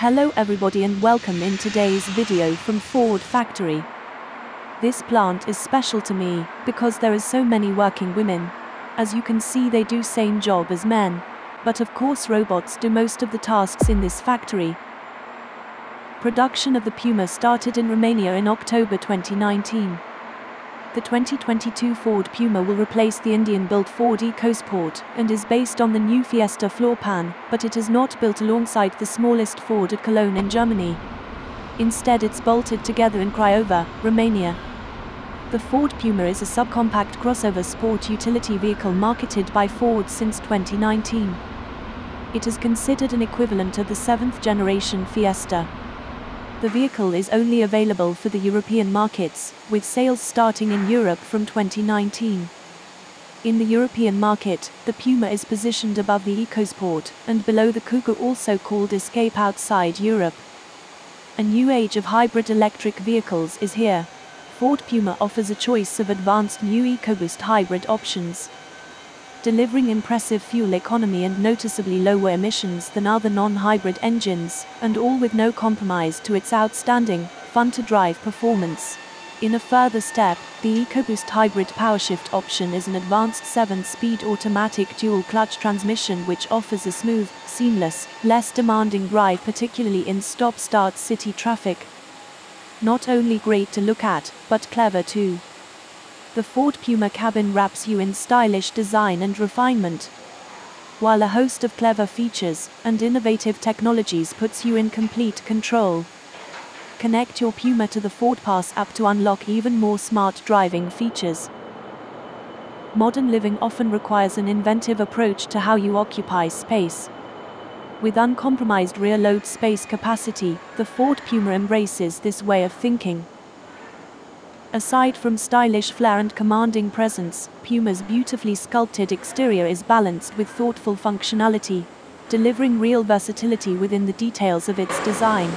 Hello everybody and welcome in today's video from Ford Factory. This plant is special to me because there is so many working women. As you can see they do same job as men. But of course robots do most of the tasks in this factory. Production of the Puma started in Romania in October 2019. The 2022 Ford Puma will replace the Indian-built Ford EcoSport and is based on the new Fiesta floor pan, but it is not built alongside the smallest Ford at Cologne in Germany. Instead it's bolted together in Craiova, Romania. The Ford Puma is a subcompact crossover sport utility vehicle marketed by Ford since 2019. It is considered an equivalent of the seventh generation Fiesta. The vehicle is only available for the European markets, with sales starting in Europe from 2019. In the European market, the Puma is positioned above the EcoSport and below the Kuga also called Escape outside Europe. A new age of hybrid electric vehicles is here. Ford Puma offers a choice of advanced new EcoBoost hybrid options, delivering impressive fuel economy and noticeably lower emissions than other non-hybrid engines, and all with no compromise to its outstanding, fun-to-drive performance. In a further step, the EcoBoost hybrid powershift option is an advanced 7-speed automatic dual-clutch transmission which offers a smooth, seamless, less demanding drive particularly in stop-start city traffic. Not only great to look at, but clever too. The Ford Puma cabin wraps you in stylish design and refinement, while a host of clever features and innovative technologies puts you in complete control. Connect your Puma to the Ford Pass app to unlock even more smart driving features. Modern living often requires an inventive approach to how you occupy space. With uncompromised rear load space capacity, the Ford Puma embraces this way of thinking. Aside from stylish flair and commanding presence, Puma's beautifully sculpted exterior is balanced with thoughtful functionality, delivering real versatility within the details of its design.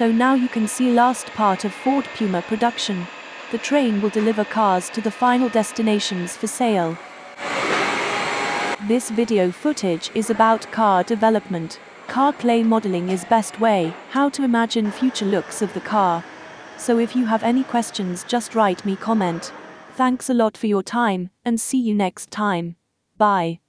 So now you can see last part of Ford Puma production. The train will deliver cars to the final destinations for sale. This video footage is about car development. Car clay modeling is best way, how to imagine future looks of the car. So if you have any questions just write me comment. Thanks a lot for your time, and see you next time. Bye.